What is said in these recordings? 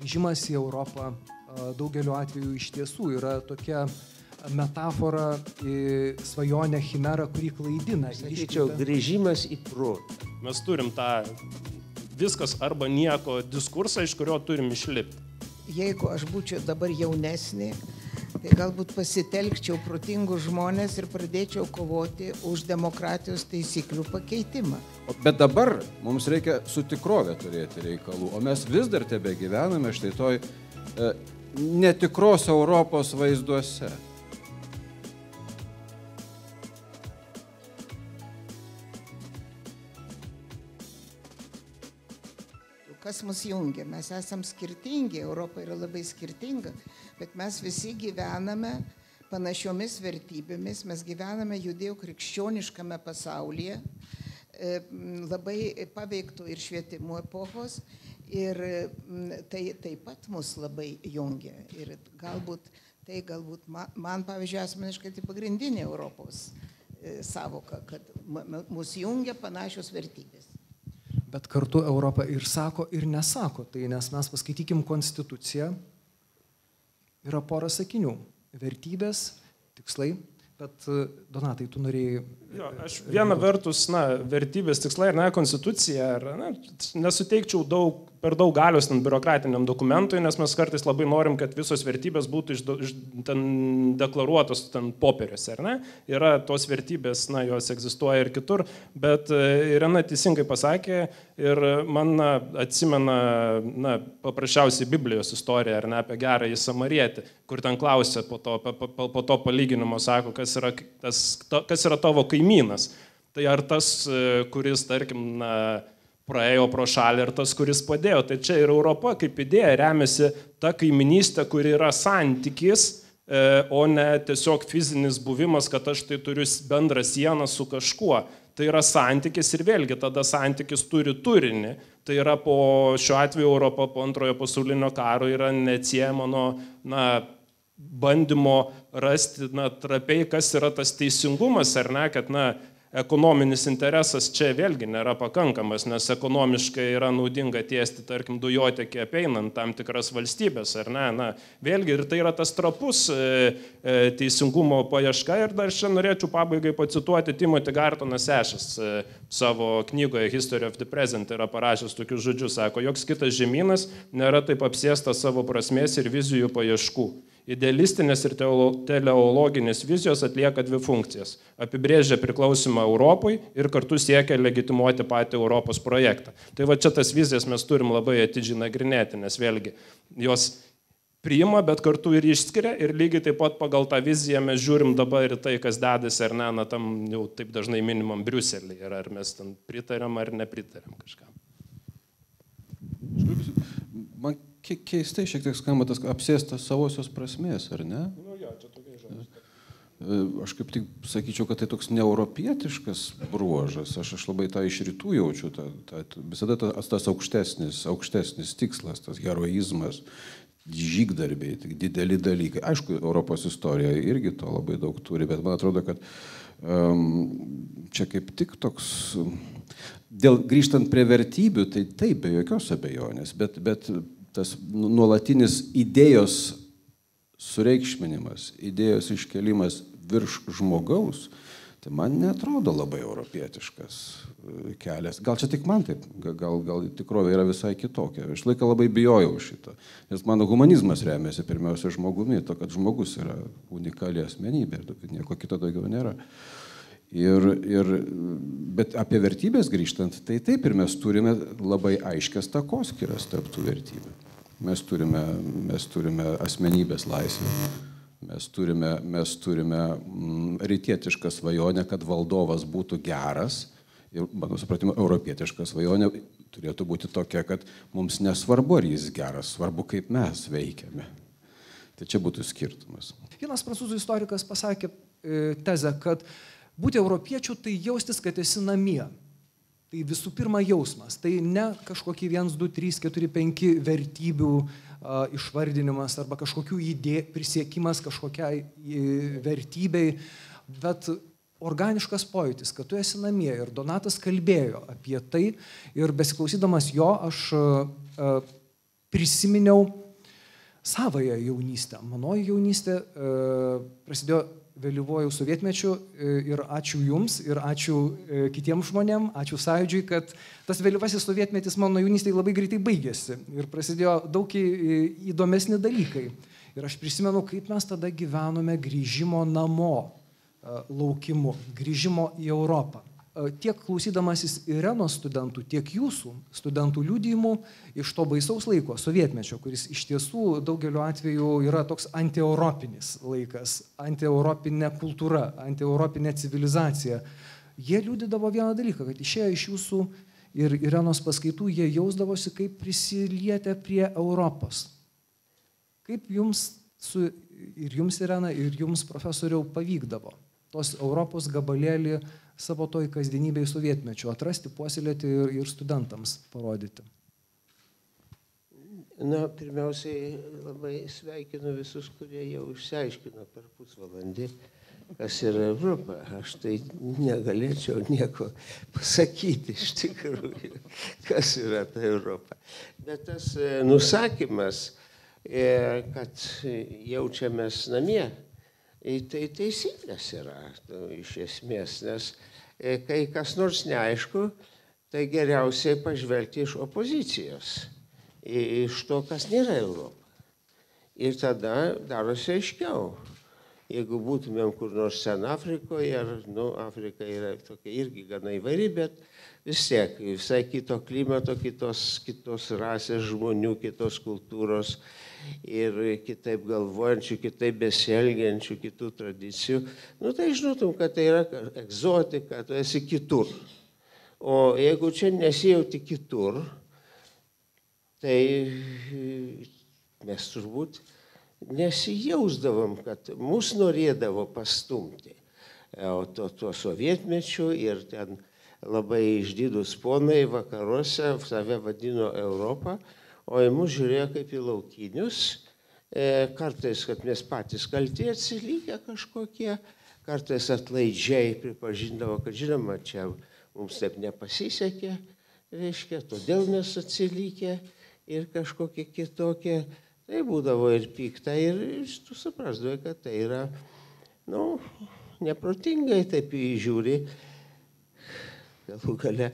grįžimas į Europą daugeliu atveju iš tiesų yra tokia metafora, svajonė, chimera, kuri klaidina. Sakyčiau, grįžimas į protą. Mes turim tą viskas arba nieko diskursą, iš kurio turim išlipti. Jeigu aš būčiau dabar jaunesnė, tai galbūt pasitelkčiau protingus žmonės ir pradėčiau kovoti už demokratijos taisyklių pakeitimą. Bet dabar mums reikia su tikrovė turėti reikalų, o mes vis dar tebe gyvename štai toj e, netikros Europos vaizduose. kas mus jungia. Mes esam skirtingi, Europa yra labai skirtinga, bet mes visi gyvename panašiomis vertybėmis, mes gyvename judėjų krikščioniškame pasaulyje, e, labai paveiktų ir švietimo epochos, ir tai taip pat mus labai jungia. Ir galbūt tai galbūt man, man pavyzdžiui, asmeniškai tai pagrindinė Europos e, savoka, kad mus jungia panašios vertybės bet kartu Europa ir sako, ir nesako. Tai nes mes paskaitykim konstituciją, yra pora sakinių. Vertybės, tikslai, bet Donatai, tu norėjai. Jo, aš viena vertus, na, vertybės tikslai ir, na, konstitucija, ar, na, nesuteikčiau daug per daug galios ten biurokratiniam dokumentui, nes mes kartais labai norim, kad visos vertybės būtų iš, iš, ten deklaruotos ten popieriuose, ar ne? Yra tos vertybės, na, jos egzistuoja ir kitur, bet e, Irena teisingai pasakė ir man na, atsimena, na, paprasčiausiai Biblijos istorija, ar ne, apie gerąjį samarietį, kur ten klausė po to, po, po, po to palyginimo, sako, kas yra, tas, to, kas yra tavo kaimynas. Tai ar tas, e, kuris, tarkim, na, praėjo pro šalį ir tas, kuris padėjo. Tai čia ir Europa kaip idėja remiasi ta kaiminystė, kuri yra santykis, e, o ne tiesiog fizinis buvimas, kad aš tai turiu bendrą sieną su kažkuo. Tai yra santykis ir vėlgi tada santykis turi turinį. Tai yra po šiuo atveju Europa po antrojo pasaulinio karo yra neatsiejama nuo na, bandymo rasti na, trapiai, kas yra tas teisingumas, ar ne, kad na, ekonominis interesas čia vėlgi nėra pakankamas, nes ekonomiškai yra naudinga tiesti, tarkim, dujotekį apeinant tam tikras valstybės, ar ne? Na, vėlgi ir tai yra tas trapus e, e, teisingumo paieška ir dar čia norėčiau pabaigai pacituoti Timothy Gartonas Ešas e, savo knygoje History of the Present yra parašęs tokius žodžius, sako, joks kitas žemynas nėra taip apsėstas savo prasmės ir vizijų paieškų. Idealistinės ir teleologinės vizijos atlieka dvi funkcijas - apibrėžia priklausimą Europai ir kartu siekia legitimuoti patį Europos projektą. Tai va čia tas vizijas mes turim labai atidžiai nagrinėti, nes vėlgi jos priima, bet kartu ir išskiria ir lygiai taip pat pagal tą viziją mes žiūrim dabar ir tai, kas dedasi ar ne, na tam jau taip dažnai minimam Briuselį ir ar mes ten pritarėm ar nepritarėm kažkam. Man keistai šiek tiek skamba tas apsėstas savosios prasmės, ar ne? Nu, jo, čia tokia žodžiai. E, aš kaip tik sakyčiau, kad tai toks neeuropietiškas bruožas. Aš, aš labai tą iš rytų jaučiu. Ta, ta, visada tas, tas aukštesnis, aukštesnis tikslas, tas heroizmas, žygdarbiai, tai dideli dalykai. Aišku, Europos istorija irgi to labai daug turi, bet man atrodo, kad um, čia kaip tik toks, dėl grįžtant prie vertybių, tai taip, be jokios abejonės, bet, bet tas nu, nuolatinis idėjos sureikšminimas, idėjos iškelimas virš žmogaus, tai man netrodo labai europietiškas e, kelias. Gal čia tik man taip, gal, gal tikrovė yra visai kitokia. Aš laiką labai bijojau šito, nes mano humanizmas remiasi pirmiausia žmogumi, to, kad žmogus yra unikali asmenybė ir nieko kito daugiau nėra. Ir, ir, bet apie vertybės grįžtant, tai taip ir mes turime labai aiškias takoskiras tarp tų vertybių. Mes turime, mes turime asmenybės laisvę, mes turime, mes turime mm, rytietišką svajonę, kad valdovas būtų geras ir, mano supratimu, europietiška svajonė turėtų būti tokia, kad mums nesvarbu, ar jis geras, svarbu, kaip mes veikiame. Tai čia būtų skirtumas. Vienas prancūzų istorikas pasakė e, tezę, kad Būti europiečiu tai jaustis, kad esi namie. Tai visų pirma jausmas. Tai ne kažkokie 1, 2, 3, 4, 5 vertybių a, išvardinimas arba kažkokių idėjų prisiekimas kažkokiai vertybei, bet organiškas pojūtis, kad tu esi namie. Ir Donatas kalbėjo apie tai ir besiklausydamas jo aš a, prisiminiau savoją jaunystę. Manoji jaunystė e, prasidėjo vėlyvojų sovietmečių e, ir ačiū Jums ir ačiū e, kitiems žmonėm, ačiū sąjūdžiui, kad tas vėlyvasis sovietmetis mano jaunystėje labai greitai baigėsi ir prasidėjo daug įdomesni dalykai. Ir aš prisimenu, kaip mes tada gyvenome grįžimo namo e, laukimu, grįžimo į Europą. Tiek klausydamasis Irenos studentų, tiek jūsų studentų liūdėjimų iš to baisaus laiko, sovietmečio, kuris iš tiesų daugeliu atveju yra toks antieuropinis laikas, antieuropinė kultūra, antieuropinė civilizacija. Jie liūdėdavo vieną dalyką, kad išėję iš jūsų ir Irenos paskaitų, jie jausdavosi kaip prisilietę prie Europos. Kaip jums su, ir jums Irena, ir jums profesoriau pavykdavo tos Europos gabalėlį savo toj kasdienybėj sovietmečiu atrasti, puoselėti ir, ir studentams parodyti? Na, pirmiausiai labai sveikinu visus, kurie jau išsiaiškino per pusvalandį, kas yra Europa. Aš tai negalėčiau nieko pasakyti iš tikrųjų, kas yra ta Europa. Bet tas e, nusakymas, e, kad jaučiamės namie, tai teisingas yra iš esmės, nes E, kai kas nors neaišku, tai geriausiai pažvelgti iš opozicijos, iš to, kas nėra Europa. Ir tada darosi aiškiau. Jeigu būtumėm kur nors Sen Afrikoje, ar, nu, Afrika yra tokia irgi gana įvairi, bet vis tiek visai kito klimato, kitos, kitos rasės žmonių, kitos kultūros ir kitaip galvojančių, kitaip besielgiančių, kitų tradicijų, nu tai žinotum, kad tai yra egzotika, tu esi kitur. O jeigu čia nesijauti kitur, tai mes turbūt nesijausdavom, kad mus norėdavo pastumti. O to, tuo sovietmečiu ir ten labai išdidus ponai vakaruose save vadino Europą, o į mus žiūrėjo kaip į laukinius, e, kartais, kad mes patys kalti atsilikę kažkokie, kartais atlaidžiai pripažindavo, kad žinoma, čia mums taip nepasisekė, reiškia, todėl mes atsilikę ir kažkokie kitokie. Tai būdavo ir pikta, ir tu suprasdavai, kad tai yra, na, nu, neprotingai taip įžiūri. Galų gale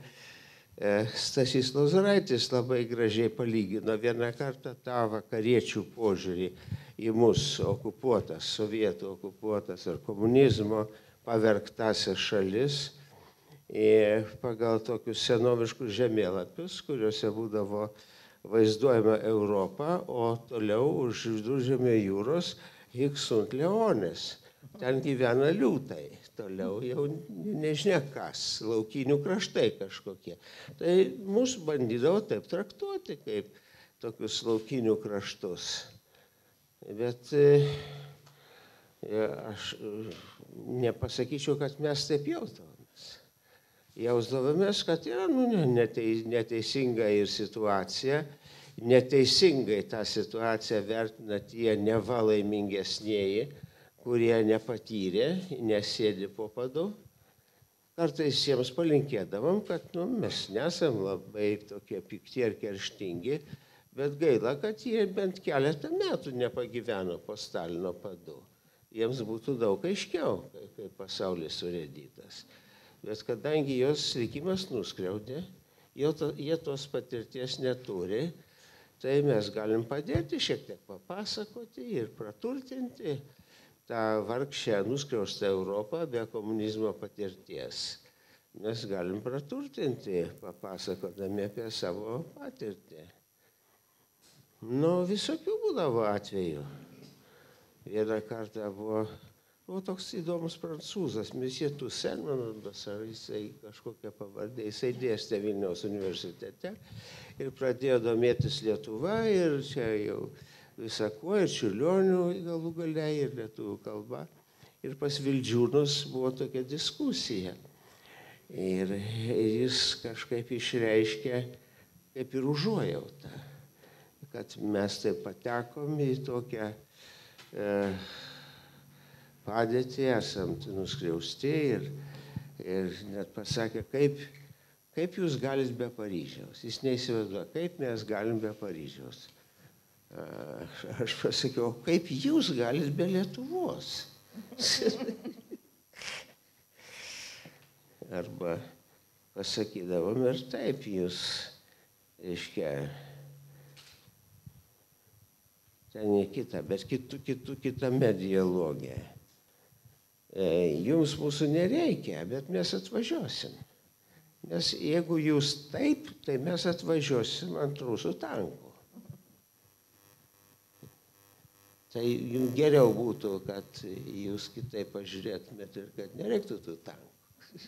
Stasys Lozoraitis labai gražiai palygino vieną kartą tą vakariečių požiūrį į mus okupuotas, sovietų okupuotas ar komunizmo pavergtasias šalis pagal tokius senoviškus žemėlapius, kuriuose būdavo vaizduojama Europa, o toliau už viduržėmio jūros Hiksunt Leonės. Ten gyvena liūtai toliau jau nežinia kas, laukinių kraštai kažkokie. Tai mus bandydavo taip traktuoti kaip tokius laukinių kraštus. Bet e, aš nepasakyčiau, kad mes taip jausdavomės. Jausdavomės, kad yra nu, neteisinga ir situacija, neteisingai tą situaciją vertina tie nevalaimingesnėji kurie nepatyrė, nesėdi po padu. Kartais jiems palinkėdavom, kad nu, mes nesam labai tokie pikti ar kerštingi, bet gaila, kad jie bent keletą metų nepagyveno po Stalino padu. Jiems būtų daug aiškiau, kaip pasaulis surėdytas. Bet kadangi jos likimas nuskriaudė, jie tos patirties neturi, tai mes galim padėti šiek tiek papasakoti ir praturtinti tą vargšę nuskriaustą Europą be komunizmo patirties. Mes galim praturtinti, papasakodami apie savo patirtį. Nu, visokių būdavo atvejų. Vieną kartą buvo, buvo toks įdomus prancūzas, Monsieur Toussaint, man rodos, ar jisai kažkokią pavardę, jisai dėstė Vilniaus universitete ir pradėjo domėtis Lietuva ir čia jau visakuo ir čiurlionių galų gale, ir lietuvių kalba. Ir pas Vildžiūnus buvo tokia diskusija. Ir, ir jis kažkaip išreiškė kaip ir užuojautą, kad mes taip patekom į tokią e, padėtį, esam nuskriausti ir, ir net pasakė, kaip, kaip jūs galite be Paryžiaus. Jis neįsivaizduoja, kaip mes galim be Paryžiaus. Aš, pasakiau, kaip jūs galite be Lietuvos? Arba pasakydavom ir taip jūs, reiškia, ten ne kita, bet kitų, kitų, kitame dialoge. Jums mūsų nereikia, bet mes atvažiuosim. Nes jeigu jūs taip, tai mes atvažiuosim ant rusų tankų. Tai jums geriau būtų, kad jūs kitaip pažiūrėtumėt ir kad nereiktų tų tankų.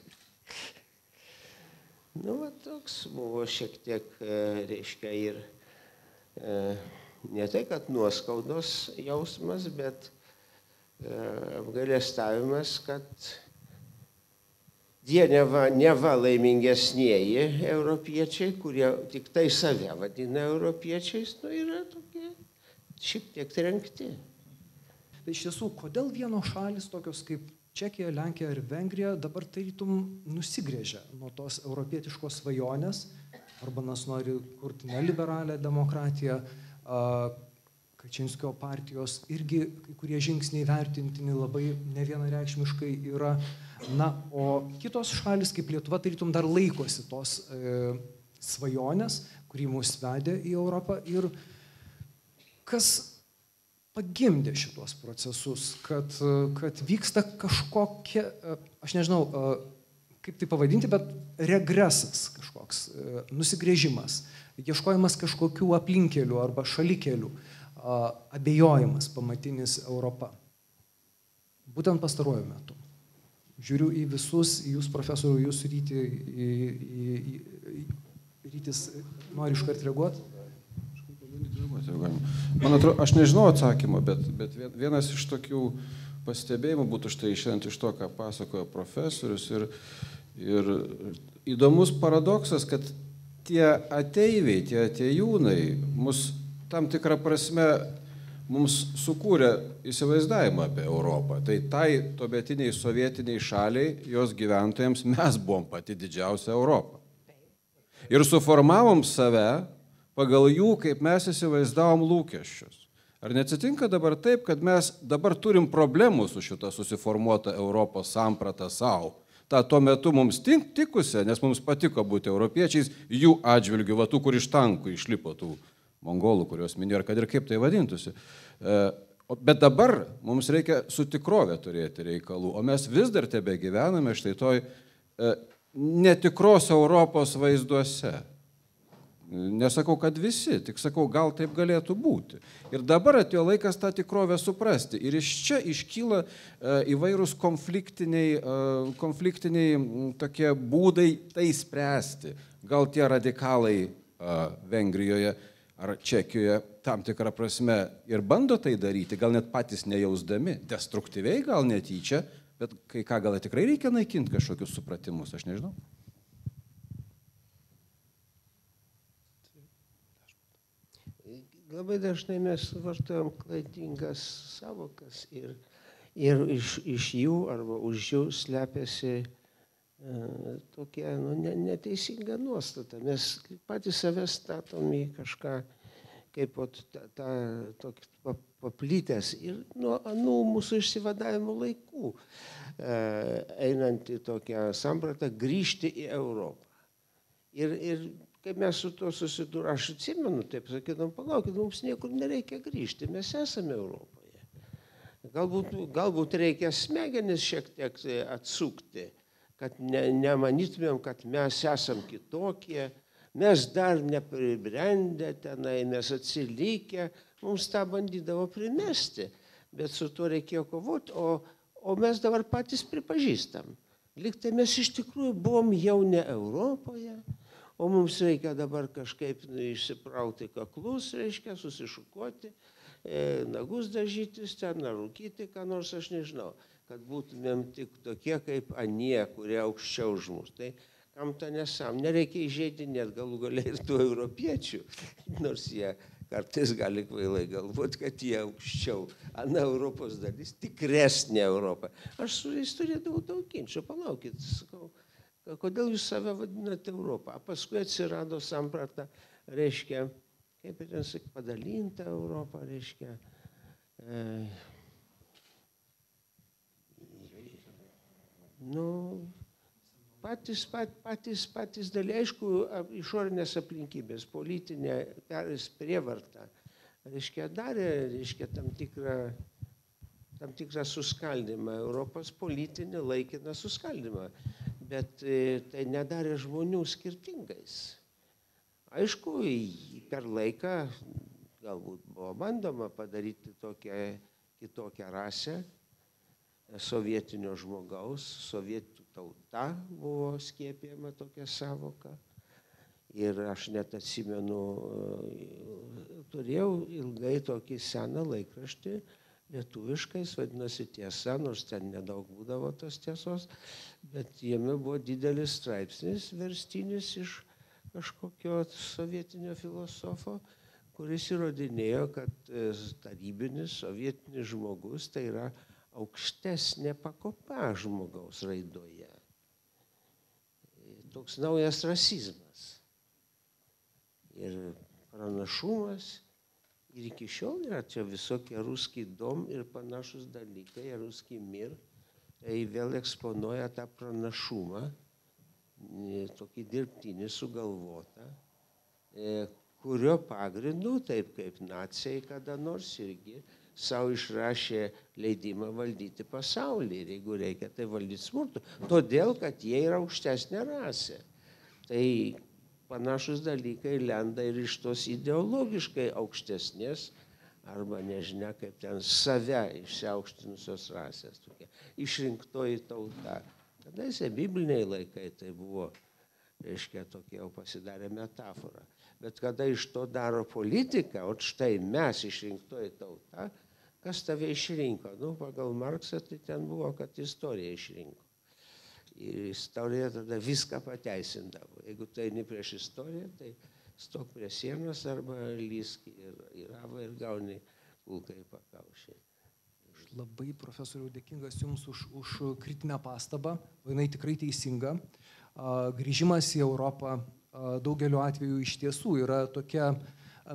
nu, va, toks buvo šiek tiek, e, reiškia, ir e, ne tai, kad nuoskaudos jausmas, bet e, apgalėstavimas, kad Jie neva, neva laimingesnieji europiečiai, kurie tik tai save vadina europiečiais, nu tokie šiek tiek trenkti. Tai iš tiesų, kodėl vienos šalis tokios kaip Čekija, Lenkija ir Vengrija dabar tarytum nusigrėžia nuo tos europietiškos svajonės, arba nas nori kurti neliberalią demokratiją, Kačinskio partijos irgi kai kurie žingsniai vertintini labai nevienareikšmiškai yra. Na, o kitos šalis, kaip Lietuva, tarytum dar laikosi tos e, svajonės, kurį mus vedė į Europą ir kas pagimdė šitos procesus, kad, kad vyksta kažkokia, e, aš nežinau, kaip tai pavadinti, bet regresas kažkoks, nusigrėžimas, ieškojimas kažkokių aplinkelių arba šalikelių abejojimas pamatinis Europa. Būtent pastaruoju metu. Žiūriu į visus, į jūs profesorių, jūs ryti, į, į, į, rytis, nori iškart reaguoti? Man atrodo, aš nežinau atsakymą, bet, bet vienas iš tokių pastebėjimų būtų štai išėjant iš to, ką pasakojo profesorius. Ir, ir įdomus paradoksas, kad tie ateiviai, tie atejūnai mus tam tikrą prasme mums sukūrė įsivaizdavimą apie Europą. Tai tai tuometiniai sovietiniai šaliai, jos gyventojams mes buvom pati didžiausia Europa. Ir suformavom save pagal jų, kaip mes įsivaizdavom lūkesčius. Ar neatsitinka dabar taip, kad mes dabar turim problemų su šita susiformuota Europos samprata savo? Ta tuo metu mums tink, tikusią, nes mums patiko būti europiečiais, jų atžvilgių, va tų, kur iš tankų išlipo tų mongolų, kuriuos minėjo, ar kad ir kaip tai vadintųsi. E, bet dabar mums reikia su tikrovė turėti reikalų, o mes vis dar tebe gyvename štai toj e, netikros Europos vaizduose. Nesakau, kad visi, tik sakau, gal taip galėtų būti. Ir dabar atėjo laikas tą tikrovę suprasti. Ir iš čia iškyla e, įvairūs konfliktiniai, konfliktiniai tokie būdai tai spręsti. Gal tie radikalai Vengrijoje ar Čekijoje tam tikrą prasme ir bando tai daryti, gal net patys nejausdami, destruktyviai, gal netyčia, bet kai ką gal tikrai reikia naikinti kažkokius supratimus, aš nežinau. Labai dažnai mes vartojam klaidingas savokas ir, ir iš, iš jų arba už jų slepiasi E, tokia nu, neteisinga nuostata. Mes patys save statom į kažką kaip tą tokį paplytęs ir nuo anų mūsų išsivadavimo laikų, e, einant į tokią sampratą, grįžti į Europą. Ir, ir kaip mes su to susidūrėme, aš atsimenu, taip sakydam, palaukit, mums niekur nereikia grįžti, mes esame Europoje. Galbūt, galbūt reikia smegenis šiek tiek atsukti kad ne, nemanytumėm, kad mes esam kitokie, mes dar nepribrendę tenai, mes atsilikę, mums tą bandydavo primesti, bet su tuo reikėjo kovoti, o, o mes dabar patys pripažįstam. Liktai mes iš tikrųjų buvom jau ne Europoje, o mums reikia dabar kažkaip išsiprauti kaklus, reiškia susišukuoti, e, nagus dažytis ten, ar rūkyti, ką nors aš nežinau kad būtumėm tik tokie kaip anie, kurie aukščiau už mus. Tai kam ta nesam, nereikia įžeidinėti galų galiai ir tų europiečių, nors jie kartais gali kvailai galvoti, kad jie aukščiau. Ana Europos dalis, tikresnė Europa. Aš su jais turėdavau daug ginčių, palaukit, sakau, kodėl jūs save vadinate Europą. Paskui atsirado samprata, reiškia, kaip ir ten sakyt, padalinta Europa, reiškia. E, nu, patys, pat, patys, patys dalykai, aišku, išorinės aplinkybės, politinė peris prievarta, reiškia, darė, reiškia, tam tikrą, tam tikrą suskaldimą, Europos politinį laikiną suskaldimą, bet e, tai nedarė žmonių skirtingais. Aišku, per laiką galbūt buvo bandoma padaryti tokią kitokią rasę, sovietinio žmogaus, sovietų tauta buvo skiepijama tokia savoka. Ir aš net atsimenu, turėjau ilgai tokį seną laikraštį, lietuviškais, vadinasi tiesa, nors ten nedaug būdavo tos tiesos, bet jame buvo didelis straipsnis verstinis iš kažkokio sovietinio filosofo, kuris įrodinėjo, kad e, tarybinis sovietinis žmogus tai yra aukštesnė pakopa žmogaus raidoje. Toks naujas rasizmas. Ir pranašumas. Ir iki šiol yra čia visokie ruskiai dom ir panašus dalykai, ruskiai mir. Tai vėl eksponuoja tą pranašumą, e, tokį dirbtinį sugalvotą, e, kurio pagrindu, taip kaip nacijai kada nors irgi savo išrašė leidimą valdyti pasaulį ir jeigu reikia, tai valdyti smurtu. Todėl, kad jie yra aukštesnė rasė. Tai panašus dalykai lenda ir iš tos ideologiškai aukštesnės arba nežinia kaip ten save išsiaukštinusios rasės, tokia išrinktoji tauta. Kadaise bibliniai laikai tai buvo, reiškia, tokia jau pasidarė metafora. Bet kada iš to daro politika, o štai mes išrinktoji tauta, kas tave išrinko? Nu, pagal Marksą tai ten buvo, kad istorija išrinko. Ir istorija tada viską pateisindavo. Jeigu tai ne prieš istoriją, tai stok prie sienos arba lysk ir, ir avą ir gauni kulką į pakaušį. Aš labai, profesoriau, dėkingas Jums už, už kritinę pastabą, jinai tikrai teisinga. Grįžimas į Europą daugeliu atveju iš tiesų yra tokia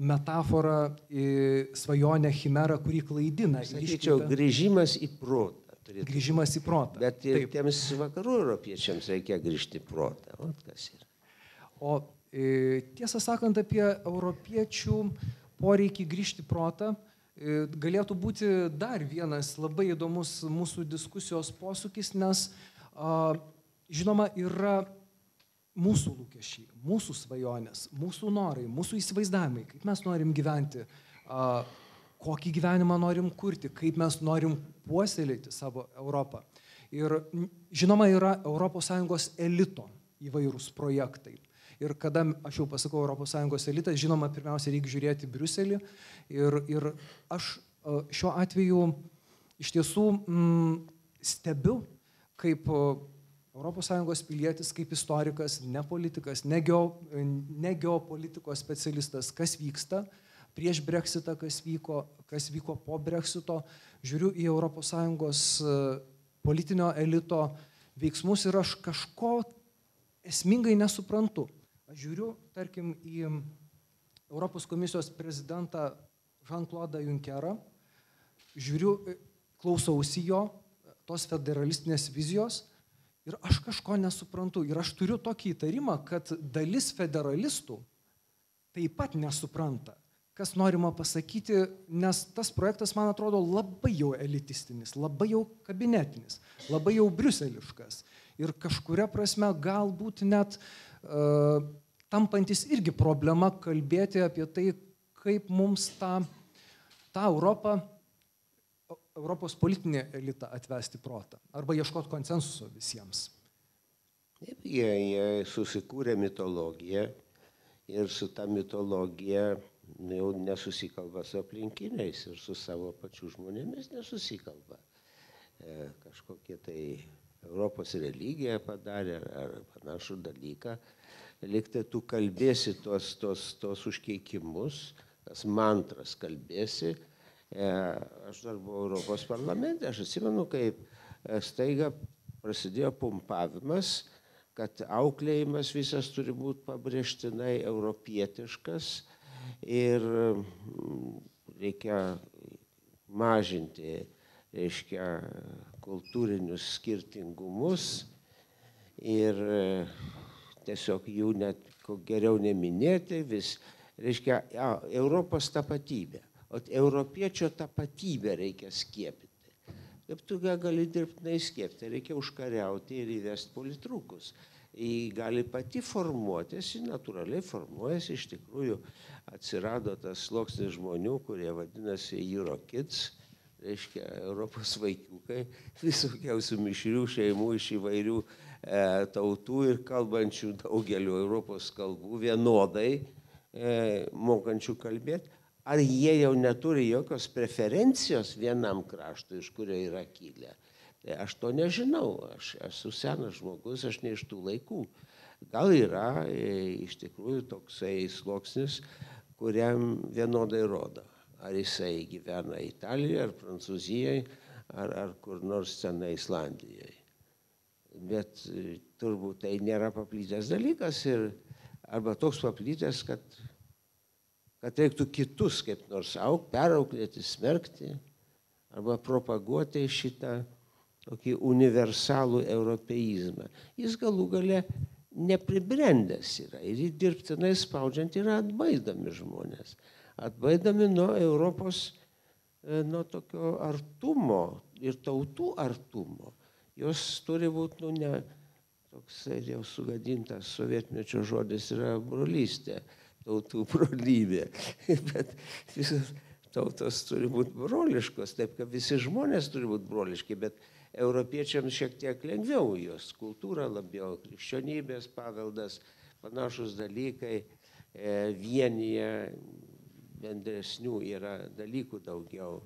metafora, į svajonę, chimerą, kuri klaidina. Sakyčiau, grįžimas į protą. Turėtų grįžimas į protą. Bet ir Taip. tiems vakarų europiečiams reikia grįžti į protą. O? O e, tiesą sakant, apie europiečių poreikį grįžti į protą e, galėtų būti dar vienas labai įdomus mūsų diskusijos posūkis, nes a, žinoma yra mūsų lūkesčiai, mūsų svajonės, mūsų norai, mūsų įsivaizdavimai, kaip mes norim gyventi, a, kokį gyvenimą norim kurti, kaip mes norim puoselėti savo Europą. Ir žinoma yra ES elito įvairūs projektai. Ir kada m- aš jau pasakau ES elitas, žinoma, pirmiausia reikia žiūrėti Briuselį. Ir, ir aš a, šiuo atveju iš tiesų mm, stebiu, kaip ES pilietis, kaip istorikas, ne politikas, ne, geo, ne geopolitikos specialistas, kas vyksta prieš Brexitą, kas vyko, kas vyko po Brexito, žiūriu į ES politinio elito veiksmus ir aš kažko esmingai nesuprantu. Aš žiūriu, tarkim, į Europos komisijos prezidentą Jean-Claude Junckerą, žiūriu, e, klausausi jo, tos federalistinės vizijos ir aš kažko nesuprantu. Ir aš turiu tokį įtarimą, kad dalis federalistų taip pat nesupranta, kas norima pasakyti, nes tas projektas, man atrodo, labai jau elitistinis, labai jau kabinetinis, labai jau briuseliškas. Ir kažkuria prasme galbūt net uh, tampantis irgi problema kalbėti apie tai, kaip mums tą, tą Europą, Europos politinį elitą atvesti protą. Arba ieškoti konsensuso visiems. Taip, jie, jie susikūrė mitologiją ir su ta mitologija jau nesusikalba su aplinkiniais ir su savo pačių žmonėmis nesusikalba. E, kažkokie tai Europos religiją padarė ar, ar panašų dalyką. Liktai tu kalbėsi tos, tos, tos užkeikimus, tas mantras kalbėsi. E, aš dar buvau Europos parlamente, aš atsimenu, kaip e, staiga prasidėjo pumpavimas, kad auklėjimas visas turi būti pabrėžtinai europietiškas ir mm, reikia mažinti, reiškia, kultūrinius skirtingumus ir tiesiog jų net geriau neminėti, vis, reiškia, ja, Europos tapatybė. O europiečio tapatybę reikia skiepyti. Kaip tu gali dirbtinai skiepti, reikia užkariauti ir įvesti politrukus. Ji gali pati formuotis, natūraliai formuojasi, iš tikrųjų atsirado tas sluoksnis žmonių, kurie vadinasi Eurokids, reiškia Europos vaikiukai, visokiausių mišrių šeimų iš įvairių e, tautų ir kalbančių daugeliu Europos kalbų vienodai, e, mokančių kalbėti. Ar jie jau neturi jokios preferencijos vienam kraštui, iš kurio yra kilę? Aš to nežinau, aš esu senas žmogus, aš ne iš tų laikų. Gal yra e, iš tikrųjų toksai sluoksnis, kuriam vienodai rodo ar jisai gyvena Italijoje, ar Prancūzijoje, ar, ar kur nors senai Islandijoje. Bet e, turbūt tai nėra paplytęs dalykas ir arba toks paplytęs, kad, kad reiktų kitus kaip nors auk, perauklėti, smerkti arba propaguoti šitą tokį universalų europeizmą. Jis galų gale nepribrendęs yra ir jį dirbtinai spaudžiant yra atbaidomi žmonės atbaidomi nuo Europos, e, nuo tokio artumo ir tautų artumo. Jos turi būti, nu, ne toks jau sugadintas sovietmečio žodis yra brolystė, tautų brolybė. Bet visos tautos turi būti broliškos, taip kad visi žmonės turi būti broliški, bet europiečiams šiek tiek lengviau jos kultūra labiau, krikščionybės paveldas, panašus dalykai e, vienyje bendresnių yra dalykų daugiau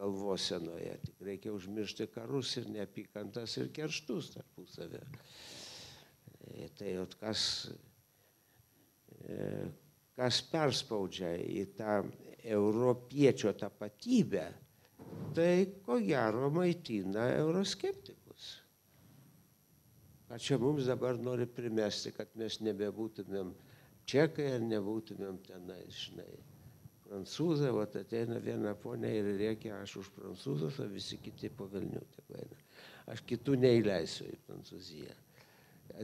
galvosenoje. Tik reikia užmiršti karus ir neapykantas ir kerštus tarpusavę. E, tai jau kas, e, kas perspaudžia į tą europiečio tapatybę, tai ko gero maitina euroskeptikus. Ką čia mums dabar nori primesti, kad mes nebebūtumėm čekai ar nebūtumėm tenai, žinai prancūzai, va ateina viena ponė ir reikia aš už prancūzus, o visi kiti po Vilnių tik eina. Aš kitų neįleisiu į Prancūziją.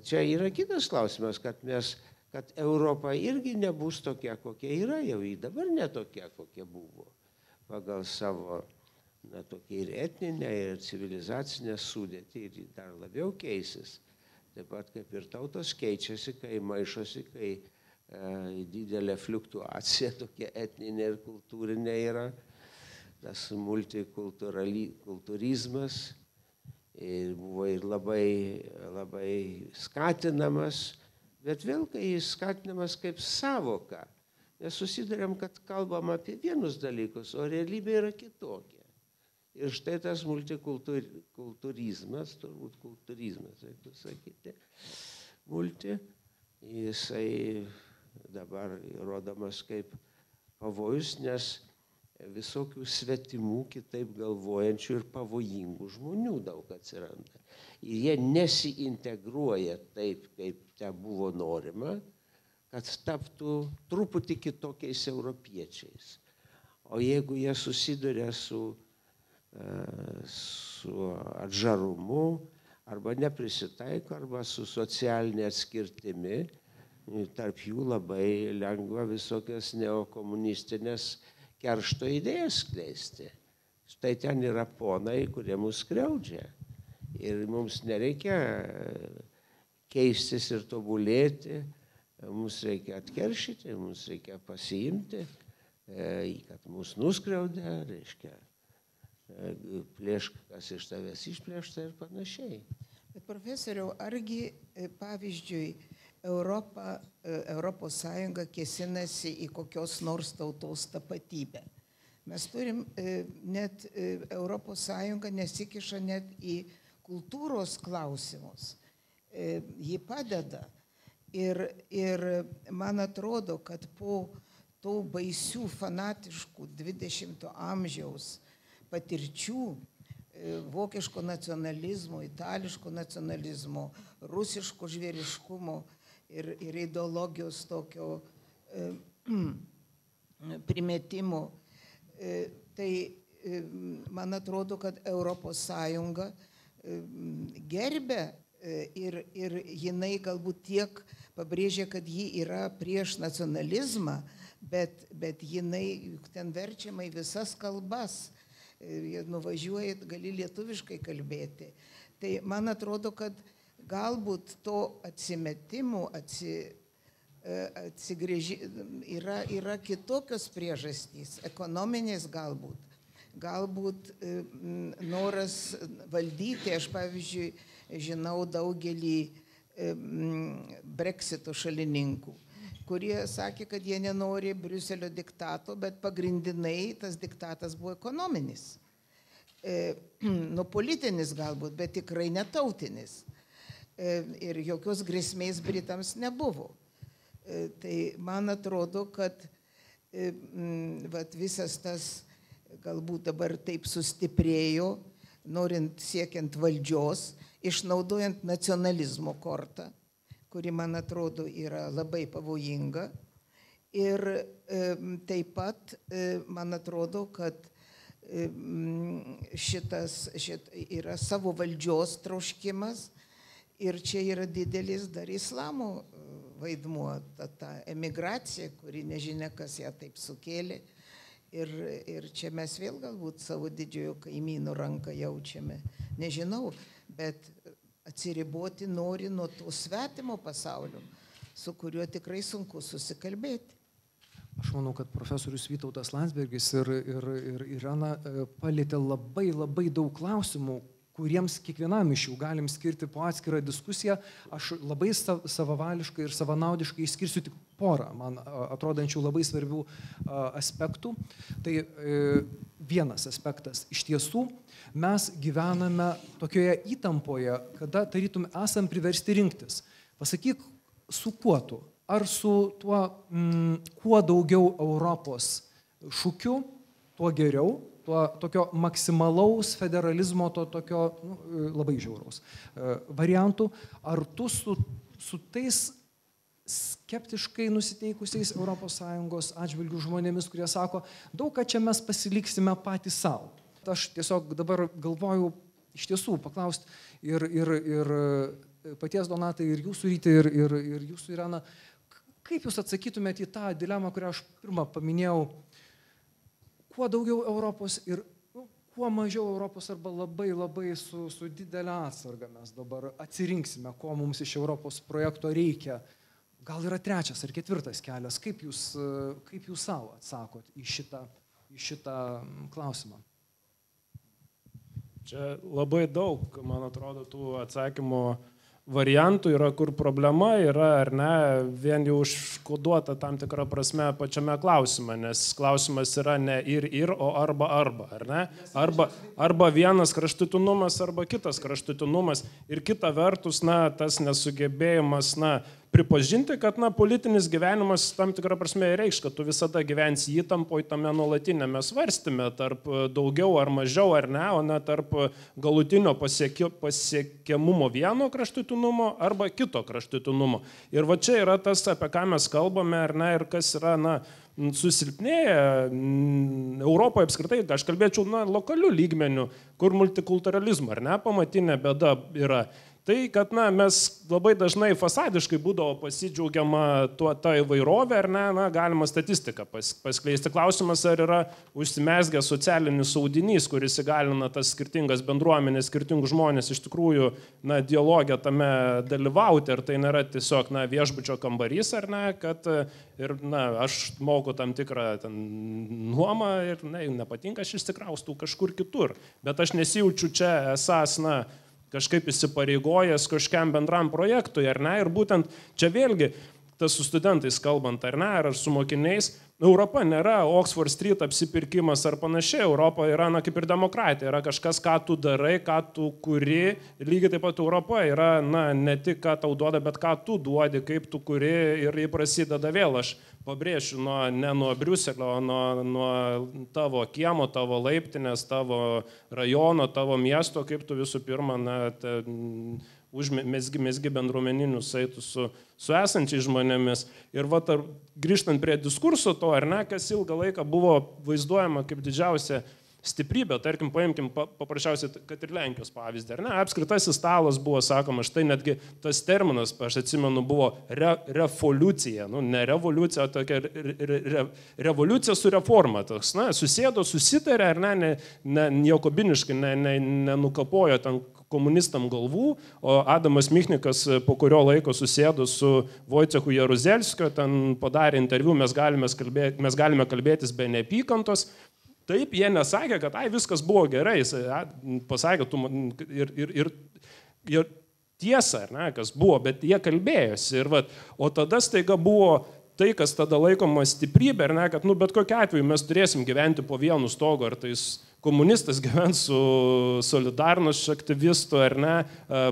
Čia yra kitas klausimas, kad mes, kad Europa irgi nebus tokia, kokia yra, jau į dabar netokia, kokia buvo, pagal savo, na, tokia ir etninė, ir civilizacinė sudėtį, ir dar labiau keisis. Taip pat kaip ir tautos keičiasi, kai maišosi, kai E, didelė fluktuacija, tokia etninė ir kultūrinė yra, tas multikulturizmas ir buvo ir labai, labai skatinamas, bet vėl kai jis skatinamas kaip savoka, nes susidurėm, kad kalbam apie vienus dalykus, o realybė yra kitokia. Ir štai tas multikulturizmas, turbūt kultūrizmas, reiktų sakyti, multi, jisai dabar rodomas kaip pavojus, nes visokių svetimų, kitaip galvojančių ir pavojingų žmonių daug atsiranda. Ir jie nesiintegruoja taip, kaip te buvo norima, kad taptų truputį kitokiais europiečiais. O jeigu jie susiduria su, su atžarumu, arba neprisitaiko, arba su socialinė atskirtimi, tarp jų labai lengva visokias neokomunistinės keršto idėjas skleisti. Štai ten yra ponai, kurie mus skriaudžia. Ir mums nereikia keistis ir tobulėti, mums reikia atkeršyti, mums reikia pasiimti, e, kad mus nuskriaudė, reiškia, plėšk, kas iš tavęs išplėšta ir panašiai. Bet profesoriau, argi e, pavyzdžiui, Europa, e, Europos Sąjunga kėsinasi į kokios nors tautos tapatybę. Mes turim e, net Europos Sąjunga nesikiša net į kultūros klausimus. Ji padeda. Ir, ir man atrodo, kad po tų baisių fanatiškų 20-ojo amžiaus patirčių, vokiško nacionalizmo, itališko nacionalizmo, rusiško žvėriškumo, ir, ir ideologijos tokio e, primetimų. E, tai e, man atrodo, kad ES gerbė ir, ir jinai galbūt tiek pabrėžė, kad ji yra prieš nacionalizmą, bet, bet jinai juk ten verčiama į visas kalbas. Jie nuvažiuoja, gali lietuviškai kalbėti. Tai man atrodo, kad galbūt to atsimetimų, atsi, atsigrėži, yra, yra kitokios priežastys, ekonominės galbūt. Galbūt noras valdyti, aš pavyzdžiui, žinau daugelį breksito šalininkų, kurie sakė, kad jie nenori Briuselio diktato, bet pagrindinai tas diktatas buvo ekonominis. E, nu, politinis galbūt, bet tikrai netautinis. E, ir jokios grėsmės Britams nebuvo. E, tai man atrodo, kad e, vat, visas tas galbūt dabar taip sustiprėjo, norint siekiant valdžios, išnaudojant nacionalizmo kortą, kuri man atrodo yra labai pavojinga. Ir e, taip pat e, man atrodo, kad e, šitas šit, yra savo valdžios troškimas ir čia yra didelis dar islamo vaidmuo, ta, ta emigracija, kuri nežinia, kas ją taip sukėlė. Ir, ir čia mes vėl galbūt savo didžiojo kaimynų ranką jaučiame. Nežinau, bet atsiriboti nori nuo to svetimo pasaulio, su kuriuo tikrai sunku susikalbėti. Aš manau, kad profesorius Vytautas Landsbergis ir, ir, ir Irena e, palėtė labai labai daug klausimų, kuriems kiekvienam iš jų galim skirti po atskirą diskusiją. Aš labai savavališkai ir savanaudiškai išskirsiu tik porą man atrodančių labai svarbių aspektų. Tai e, vienas aspektas. Iš tiesų, mes gyvename tokioje įtampoje, kada tarytum esam priversti rinktis. Pasakyk, su kuo tu? Ar su tuo, mm, kuo daugiau Europos šūkiu, tuo geriau, tuo tokio maksimalaus federalizmo, to tokio nu, labai žiauraus e, variantų, ar tu su, su tais skeptiškai nusiteikusiais ES atžvilgių žmonėmis, kurie sako, daug ką čia mes pasiliksime patys savo aš tiesiog dabar galvoju iš tiesų paklausti ir, ir, ir e, paties Donatai, ir jūsų ryti, ir, ir, ir jūsų Irena, kaip jūs atsakytumėte į tą dilemą, kurią aš pirmą paminėjau, kuo daugiau Europos ir nu, kuo mažiau Europos arba labai labai su, su didelė atsarga mes dabar atsirinksime, ko mums iš Europos projekto reikia. Gal yra trečias ar ketvirtas kelias, kaip jūs, kaip jūs savo atsakot į šitą, į šitą klausimą? Čia labai daug, man atrodo, tų atsakymų variantų yra, kur problema yra, ar ne, vien jau užkoduota tam tikrą prasme pačiame klausime, nes klausimas yra ne ir ir, o arba arba, ar ne? Arba, arba vienas kraštutinumas, arba kitas kraštutinumas. Ir kita vertus, na, tas nesugebėjimas, na, pripažinti, kad na, politinis gyvenimas tam tikrą prasme reikš, kad tu visada gyvensi įtampoj tame nuolatinėme svarstymė tarp e, daugiau ar mažiau ar ne, o ne tarp galutinio pasiekio, pasiekiamumo vieno kraštutinumo arba kito kraštutinumo. Ir va čia yra tas, apie ką mes kalbame, ar ne, ir kas yra, na, susilpnėję Europoje apskritai, aš kalbėčiau, na, lokalių lygmenių, kur multikulturalizmo, ar ne, pamatinė bėda yra. Tai, kad na, mes labai dažnai fasadiškai būdavo pasidžiaugiama tuo tą įvairovę, ar ne, na, galima statistiką pas, paskleisti. Klausimas, ar yra užsimesgęs socialinis audinys, kuris įgalina tas skirtingas bendruomenės, skirtingus žmonės iš tikrųjų, na, dialogę tame dalyvauti, ar tai nėra tiesiog, na, viešbučio kambarys, ar ne, kad ir, na, aš moku tam tikrą ten, nuomą ir, na, nepatinka, aš išsikraustų kažkur kitur. Bet aš nesijaučiu čia esas, na, kažkaip įsipareigojęs kažkam bendram projektui, ar ne? Ir būtent čia vėlgi, tas su studentais kalbant, ar ne, ar su mokiniais, Europa nėra Oxford Street apsipirkimas ar panašiai, Europa yra, na, kaip ir demokratija, yra kažkas, ką tu darai, ką tu kuri, lygiai taip pat Europa yra, na, ne tik ką tau duoda, bet ką tu duodi, kaip tu kuri ir jį prasideda vėl, aš pabrėšiu, nuo, ne nuo Briuselio, o nuo, nuo tavo kiemo, tavo laiptinės, tavo rajono, tavo miesto, kaip tu visų pirma na, te, užmesgi mesgi bendruomeninius saitus su, su esančiais žmonėmis. Ir va, ar, grįžtant prie diskurso to, ar ne, kas ilgą laiką buvo vaizduojama kaip didžiausia stiprybė, tarkim, paimkim paprasčiausiai, kad ir Lenkijos pavyzdį, ar ne, apskritasis stalas buvo sakoma, štai netgi tas terminas, aš atsimenu, buvo re, revolucija, nu, ne revoliucija, o tokia re, re, re, revoliucija su reforma, toks, na, susėdo, susitarė, ar ne, ne, ne jokobiniškai nenukapojo ne, ne ten komunistam galvų, o Adamas Michnikas po kurio laiko susėdo su Vojcechu Jaruzelskio, ten padarė interviu, mes galime, kalbėti, mes galime kalbėtis be neapykantos, Taip, jie nesakė, kad ai viskas buvo gerai, jis pasakė, tu, ir, ir, ir, ir tiesa, ne, kas buvo, bet jie kalbėjosi. Ir, vat, o tada staiga buvo tai, kas tada laikoma stiprybė, ne, kad, nu, bet kokiu atveju mes turėsim gyventi po vienu stogu, ar tai komunistas gyvens su solidarnos aktyvistu, ar ne,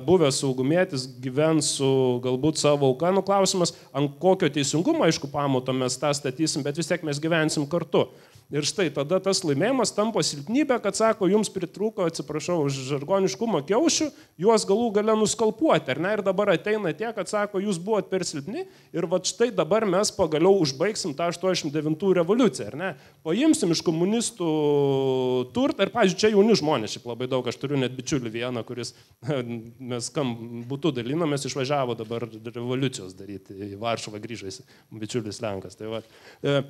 buvęs saugumėtis gyvens su galbūt savo auka, nu klausimas, ant kokio teisingumo, aišku, pamato mes tą statysim, bet vis tiek mes gyvensim kartu. Ir štai tada tas laimėjimas tampa silpnybė, kad sako, jums pritrūko, atsiprašau, už žargoniškumą kiaušių, juos galų gale nuskalpuoti, ar ne? Ir dabar ateina tie, kad sako, jūs buvote per silpni ir va štai dabar mes pagaliau užbaigsim tą 89 revoliuciją, ar ne? Paimsim iš komunistų turtą ir, pažiūrėjau, čia jauni žmonės, šiaip labai daug, aš turiu net bičiulį vieną, kuris, mes kam būtų dalinamės, išvažiavo dabar revoliucijos daryti į Varšuvą grįžęs, bičiulis Lenkas. Tai va, e,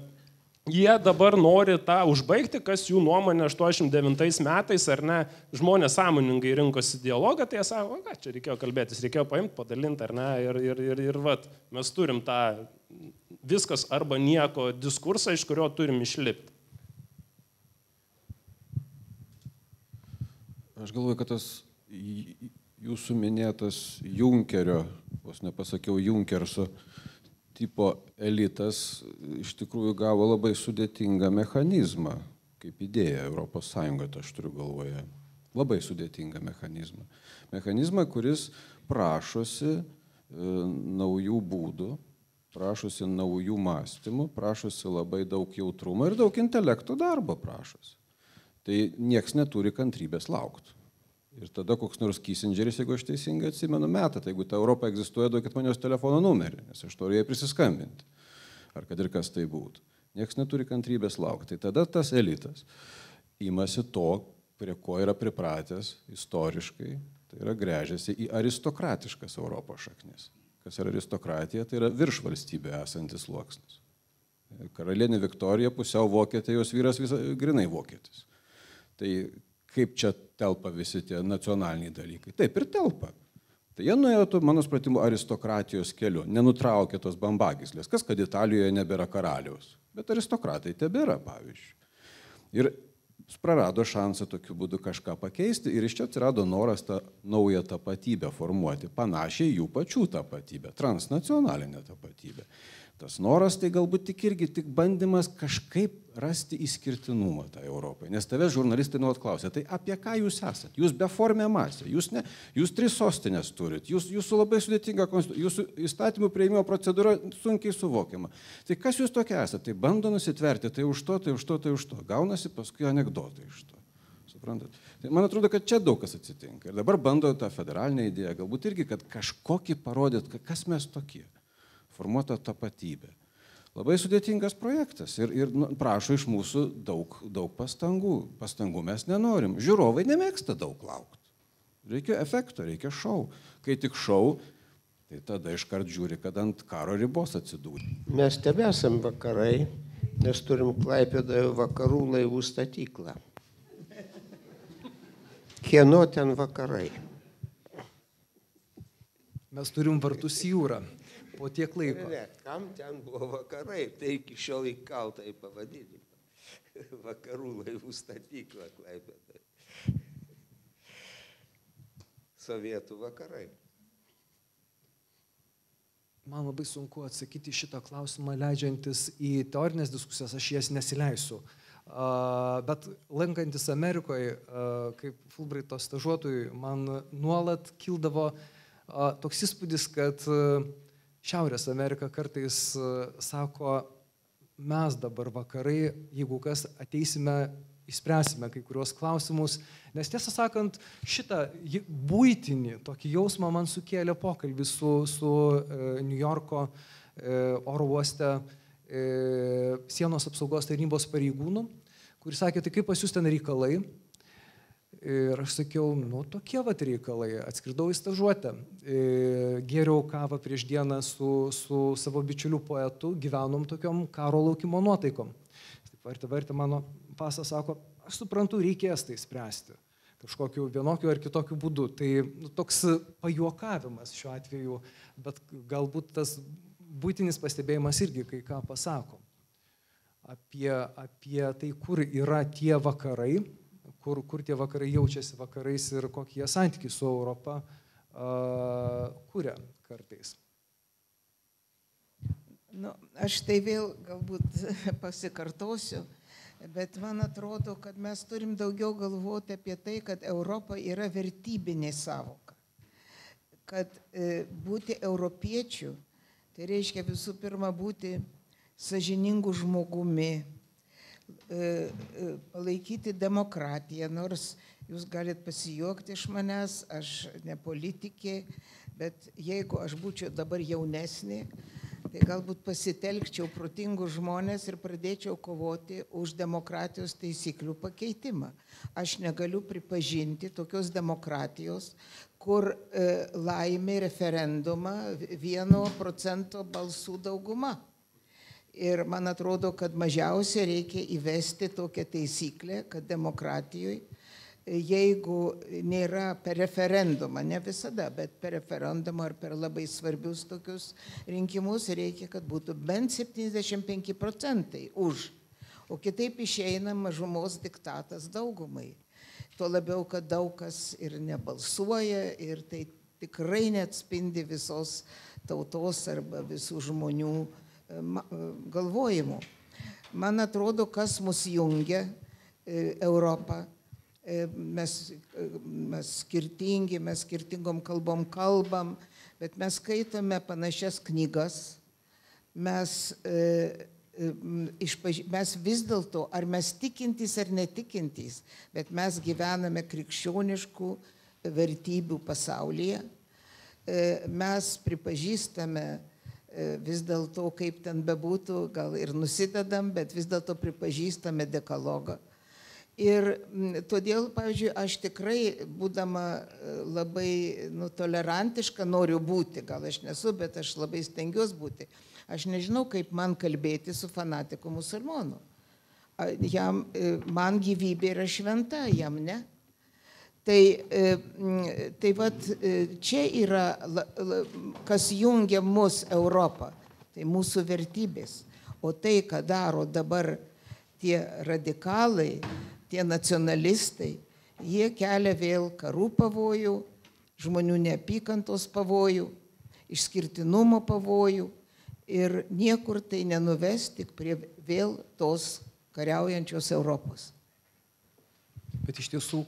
Jie dabar nori tą užbaigti, kas jų nuomonė 89 metais, ar ne, žmonės sąmoningai rinkosi dialogą, tai jie sako, ką čia reikėjo kalbėtis, reikėjo paimti, padalinti, ar ne, ir, ir, ir, ir vat, mes turim tą viskas arba nieko diskursą, iš kurio turim išlipti. Aš galvoju, kad tas jūsų minėtas Junkerio, vos nepasakiau Junkerso, tipo elitas iš tikrųjų gavo labai sudėtingą mechanizmą, kaip idėja Europos Sąjunga, tai aš turiu galvoje. Labai sudėtingą mechanizmą. Mechanizmą, kuris prašosi e, naujų būdų, prašosi naujų mąstymų, prašosi labai daug jautrumo ir daug intelekto darbo prašosi. Tai nieks neturi kantrybės laukti. Ir tada koks nors Kissingeris, jeigu aš teisingai atsimenu, metą, tai jeigu ta Europa egzistuoja, duokit man jos telefono numerį, nes aš noriu jai prisiskambinti. Ar kad ir kas tai būtų. Niekas neturi kantrybės laukti. Tai tada tas elitas imasi to, prie ko yra pripratęs istoriškai, tai yra grėžiasi į aristokratiškas Europos šaknis. Kas yra aristokratija, tai yra virš valstybė esantis sluoksnis. Karalienė Viktorija, pusiau vokietė, jos vyras visą grinai vokietis. Tai kaip čia telpa visi tie nacionaliniai dalykai. Taip ir telpa. Tai jie nuėjo, mano supratimu, aristokratijos keliu, nenutraukė tos bambagislės. Kas, kad Italijoje nebėra karaliaus, bet aristokratai tebėra, pavyzdžiui. Ir prarado šansą tokiu būdu kažką pakeisti ir iš čia atsirado noras tą naują tapatybę formuoti, panašiai jų pačių tapatybę, transnacionalinę tapatybę. Tas noras tai galbūt tik irgi tik bandymas kažkaip rasti išskirtinumą tą tai Europai. Nes tave žurnalistai nuolat klausia, tai apie ką jūs esate? Jūs beformė masė, jūs, ne, jūs tris sostinės turit, jūs, jūsų labai sudėtinga, jūsų įstatymų prieimimo procedūra sunkiai suvokiama. Tai kas jūs tokia esate? Tai bando nusitverti, tai už to, tai už to, tai už to. Gaunasi paskui anegdotai iš to. Suprantat? Tai man atrodo, kad čia daug kas atsitinka. Ir dabar bando tą federalinę idėją, galbūt irgi, kad kažkokį parodyt, kas mes tokie formuota tapatybė. Labai sudėtingas projektas ir, ir nu, prašo iš mūsų daug, daug pastangų. Pastangų mes nenorim. Žiūrovai nemėgsta daug laukti. Reikia efekto, reikia šau. Kai tik šau, tai tada iškart žiūri, kad ant karo ribos atsidūrė. Mes tebesam vakarai, nes turim klaipėdoje vakarų laivų statyklą. Kieno ten vakarai? Mes turim vartus jūrą po tiek laiko. Ne, kam ten buvo vakarai, tai iki šiol įkalta į pavadinimą. Vakarų laivų statykla klaipėtai. Sovietų vakarai. Man labai sunku atsakyti šitą klausimą, leidžiantis į teorinės diskusijas, aš jas nesileisiu. Bet lankantis Amerikoje, kaip Fulbrighto stažuotojui, man nuolat kildavo toks įspūdis, kad uh, Šiaurės Amerika kartais e, sako, mes dabar vakarai, jeigu kas ateisime išspręsime kai kurios klausimus, nes tiesą sakant, šitą būtinį tokį jausmą man sukėlė pokalbis su, su e, New Yorko e, oro uoste e, sienos apsaugos tarnybos pareigūnų, kuris sakė, tai kaip pas jūs ten reikalai. Ir aš sakiau, nu tokie vat reikalai, atskridau į stažuotę, e, geriau kavą prieš dieną su, su savo bičiuliu poetu, gyvenom tokiom karo laukimo nuotaikom. Taip vartė, vartė mano pasą, sako, aš suprantu, reikės tai spręsti kažkokiu vienokiu ar kitokiu būdu. Tai nu, toks pajuokavimas šiuo atveju, bet galbūt tas būtinis pastebėjimas irgi kai ką pasako. Apie, apie tai, kur yra tie vakarai, kur, kur tie vakarai jaučiasi vakarais ir kokie jie santykiai su Europa uh, kuria kartais. Nu, aš tai vėl galbūt pasikartosiu, bet man atrodo, kad mes turim daugiau galvoti apie tai, kad Europa yra vertybinė savoka. Kad e, būti europiečių, tai reiškia visų pirma būti sažiningų žmogumi, palaikyti demokratiją, nors jūs galit pasijuokti iš manęs, aš ne politikė, bet jeigu aš būčiau dabar jaunesnė, tai galbūt pasitelkčiau protingus žmonės ir pradėčiau kovoti už demokratijos taisyklių pakeitimą. Aš negaliu pripažinti tokios demokratijos, kur e, laimė referendumą vieno procento balsų dauguma. Ir man atrodo, kad mažiausia reikia įvesti tokią taisyklę, kad demokratijoje, jeigu nėra per referendumą, ne visada, bet per referendumą ar per labai svarbius tokius rinkimus, reikia, kad būtų bent 75 procentai už. O kitaip išeina mažumos diktatas daugumai. Tuo labiau, kad daug kas ir nebalsuoja ir tai tikrai neatspindi visos tautos arba visų žmonių E, galvojimų. Man atrodo, kas mus jungia e, Europą. E, mes, mes skirtingi, mes skirtingom kalbom kalbam, bet mes skaitome panašias knygas. Mes, mes vis dėlto, ar mes tikintys ar netikintys, bet mes gyvename krikščioniškų vertybių pasaulyje. Mes pripažįstame E, vis dėlto, kaip ten bebūtų, gal ir nusidedam, bet vis dėlto pripažįstame dekalogą. Ir todėl, pavyzdžiui, aš tikrai, būdama e, labai nu, tolerantiška, noriu būti, gal aš nesu, bet aš labai stengiuosi būti. Aš nežinau, kaip man kalbėti su fanatiku musulmonu. Jam, e, man gyvybė yra šventa, jam ne. Tai, e, tai vat, e, čia yra, kas jungia mus Europą, tai mūsų vertybės. O tai, ką daro dabar tie radikalai, tie nacionalistai, jie kelia vėl karų pavojų, žmonių neapykantos pavojų, išskirtinumo pavojų ir niekur tai nenuves tik prie vėl tos kariaujančios Europos. Bet iš tiesų,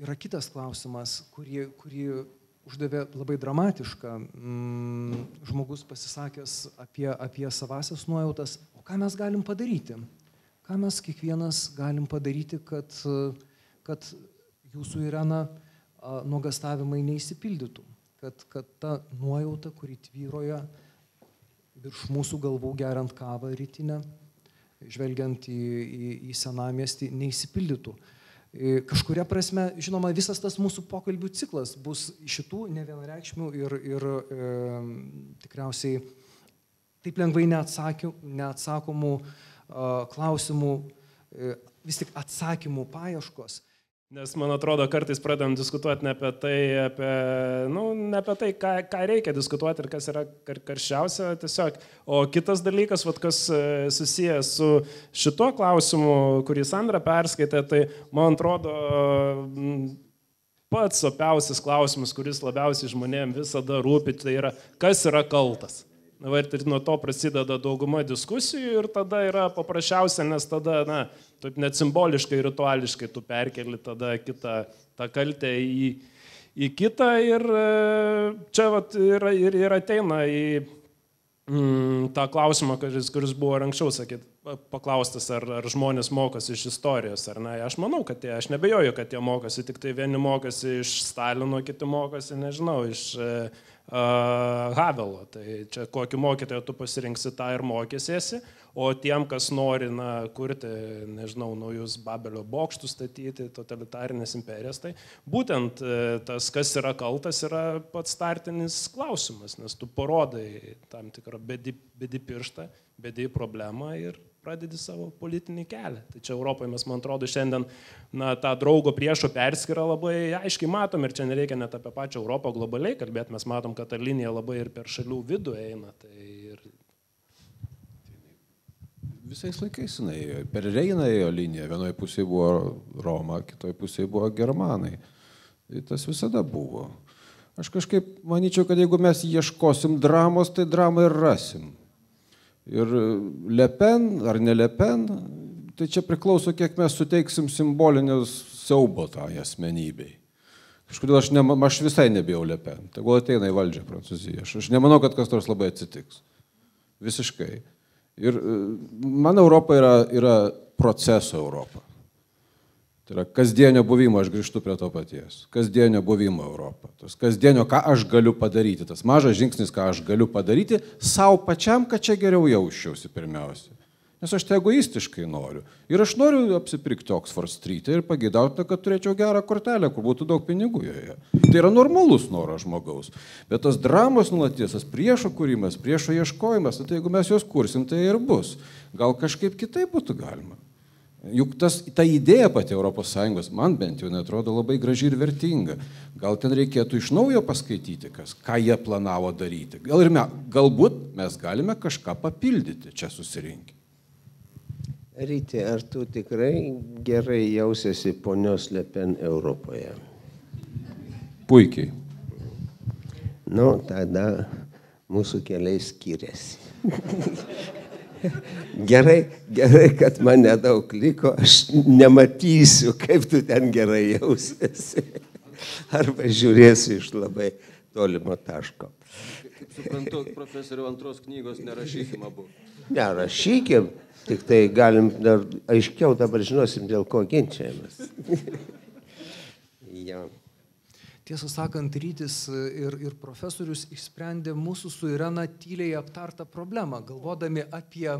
Yra kitas klausimas, kurį, kurį uždavė labai dramatišką mm, žmogus pasisakęs apie, apie savasias nuojautas. O ką mes galim padaryti? Ką mes kiekvienas galim padaryti, kad, kad jūsų Irena nuogastavimai neįsipildytų? Kad, kad ta nuojauta, kuri tvyroja virš mūsų galvų geriant kavą rytinę, žvelgiant į, į, į senamiestį, neįsipildytų. Uh, kažkuria prasme, žinoma, visas tas mūsų pokalbių ciklas bus šitų nevienareikšmių ir, ir e, tikriausiai taip lengvai neatsaky, neatsakomų e, klausimų, e, vis tik atsakymų paieškos. Nes man atrodo, kartais pradedam diskutuoti ne apie tai, apie, nu, ne apie tai ką, ką reikia diskutuoti ir kas yra kar, karščiausia tiesiog. O kitas dalykas, vat, kas e, susijęs su šituo klausimu, kurį Sandra perskaitė, tai man atrodo pats opiausias klausimas, kuris labiausiai žmonėms visada rūpi, tai yra, kas yra kaltas. Na, ir nuo to prasideda dauguma diskusijų ir tada yra paprasčiausia, nes tada, na, taip net simboliškai, rituališkai tu perkeli tada kitą tą kaltę į, į kitą ir e, čia vat, ir, ir, ir ateina į mm, tą klausimą, kuris, kuris buvo anksčiau sakyt. paklaustas, ar, ar žmonės mokosi iš istorijos, ar ne. Aš manau, kad jie, aš nebejoju, kad jie mokosi, tik tai vieni mokosi iš Stalino, kiti mokosi, nežinau, iš uh, Havelo. Tai čia kokį mokytoją tu pasirinksi, tą ir mokysiesi. O tiem, kas nori na, kurti, nežinau, naujus Babelio bokštus statyti, totalitarinės imperijas, tai būtent e, tas, kas yra kaltas, yra pats startinis klausimas, nes tu parodai tam tikrą bedį, bedį pirštą, bedį problemą ir pradedi savo politinį kelią. Tai čia Europoje mes, man atrodo, šiandien na, tą draugo priešo perskirą labai aiškiai matom ir čia nereikia net apie pačią Europą globaliai kalbėti, mes matom, kad ta linija labai ir per šalių vidų eina. Tai ir... Visais laikais jinai ėjo. Per Reiną ėjo linija. Vienoje pusėje buvo Roma, kitoje pusėje buvo Germanai. Tai tas visada buvo. Aš kažkaip manyčiau, kad jeigu mes ieškosim dramos, tai dramą ir rasim. Ir Lepen ar ne Lepen, tai čia priklauso, kiek mes suteiksim simbolinės siaubo tai asmenybei. Kažkodėl aš, ne, aš visai nebijau Lepen. Tegul ateina į valdžią Prancūziją. Aš, aš nemanau, kad kas nors labai atsitiks. Visiškai. Ir man Europa yra, yra proceso Europa. Tai yra kasdienio buvimo, aš grįžtu prie to paties. Kasdienio buvimo Europą. Tas kasdienio, ką aš galiu padaryti, tas mažas žingsnis, ką aš galiu padaryti savo pačiam, kad čia geriau jausčiausi pirmiausia. Nes aš tai egoistiškai noriu. Ir aš noriu apsipirkti Oxford Street ir pagėdauti, kad turėčiau gerą kortelę, kur būtų daug pinigų joje. Tai yra normalus noras žmogaus. Bet tas dramos nulaties, tas priešo kūrimas, priešo ieškojimas, tai jeigu mes juos kursim, tai ir bus. Gal kažkaip kitaip būtų galima. Juk tas, ta idėja pati ES, man bent jau netrodo labai graži ir vertinga. Gal ten reikėtų iš naujo paskaityti, kas, ką jie planavo daryti. Gal ir me, galbūt mes galime kažką papildyti čia susirinkę. Ryti, ar tu tikrai gerai jausiasi ponios Lepen Europoje? Puikiai. Nu, tada mūsų keliai skiriasi. Gerai, gerai, kad man nedaug liko, aš nematysiu, kaip tu ten gerai jausiesi. Arba žiūrėsiu iš labai tolimo taško. Suprantu, profesorių antros knygos nerašykim abu. Nerašykim, tik tai galim dar aiškiau dabar žinosim, dėl ko ginčiamės. ja. Tiesą sakant, Rytis ir, ir profesorius išsprendė mūsų su Irena tyliai aptartą problemą. Galvodami apie,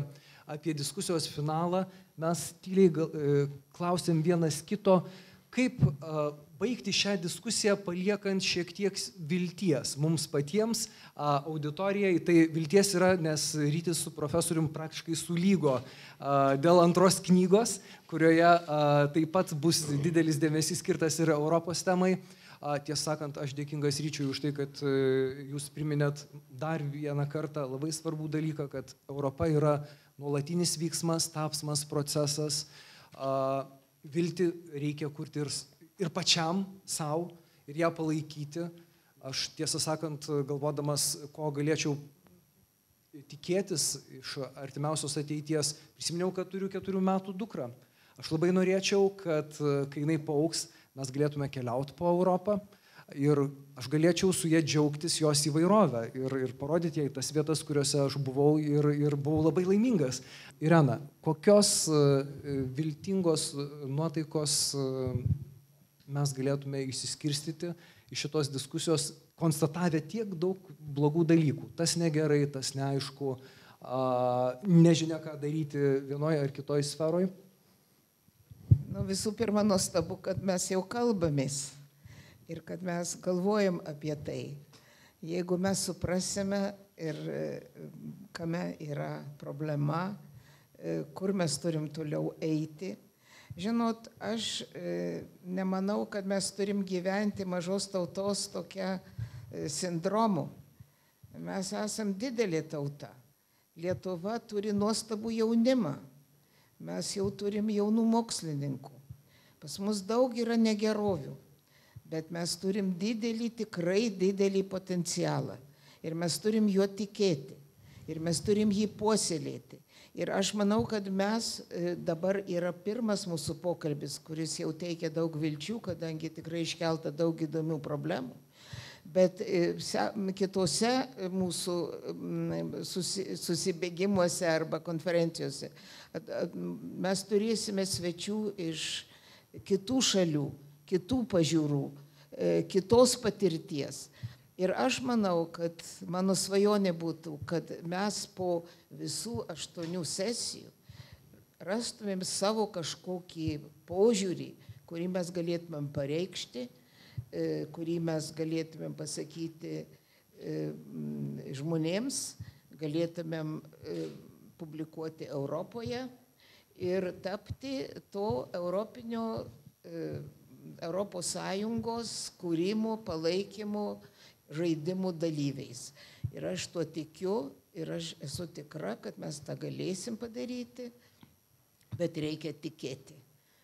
apie diskusijos finalą, mes tyliai gal, e, klausėm vienas kito, kaip a, baigti šią diskusiją paliekant šiek tiek vilties mums patiems, a, auditorijai. Tai vilties yra, nes Rytis su profesorium praktiškai sulygo a, dėl antros knygos, kurioje a, taip pat bus didelis dėmesys skirtas ir Europos temai. Tiesą sakant, aš dėkingas ryčiui už tai, kad e, jūs priminėt dar vieną kartą labai svarbų dalyką, kad Europa yra nuolatinis vyksmas, tapsmas, procesas. Vilti reikia kurti ir, ir pačiam savo, ir ją palaikyti. Aš tiesą sakant, galvodamas, ko galėčiau tikėtis iš artimiausios ateities, prisiminiau, kad turiu keturių metų dukrą. Aš labai norėčiau, kad kai jinai paauks, mes galėtume keliauti po Europą ir aš galėčiau su jie džiaugtis jos įvairovę ir, ir parodyti jai tas vietas, kuriuose aš buvau ir, ir buvau labai laimingas. Irena, kokios uh, viltingos nuotaikos uh, mes galėtume įsiskirstyti iš šitos diskusijos, konstatavę tiek daug blogų dalykų. Tas negerai, tas neaišku, nežinia, ką daryti vienoje ar kitoje sferoje. Nu, visų pirma, nuostabu, kad mes jau kalbamės ir kad mes galvojam apie tai. Jeigu mes suprasime ir e, kame yra problema, e, kur mes turim toliau eiti. Žinot, aš e, nemanau, kad mes turim gyventi mažos tautos tokia sindromu. Mes esam didelė tauta. Lietuva turi nuostabų jaunimą Mes jau turim jaunų mokslininkų. Pas mus daug yra negerovių, bet mes turim didelį, tikrai didelį potencialą. Ir mes turim juo tikėti. Ir mes turim jį puoselėti. Ir aš manau, kad mes e, dabar yra pirmas mūsų pokalbis, kuris jau teikia daug vilčių, kadangi tikrai iškelta daug įdomių problemų. Bet e, se- kitose mūsų mm, susi, susibėgimuose arba konferencijose mes turėsime svečių iš kitų šalių, kitų pažiūrų, e, kitos patirties. Ir aš manau, kad mano svajonė būtų, kad mes po visų aštuonių sesijų rastumėm savo kažkokį požiūrį, kurį mes galėtumėm pareikšti, e, kurį mes galėtumėm pasakyti e, žmonėms, galėtumėm e, publikuoti Europoje ir tapti to europinio e, Europos Sąjungos kūrimo, palaikymo žaidimų dalyviais. Ir aš tuo tikiu ir aš esu tikra, kad mes tą galėsim padaryti, bet reikia tikėti.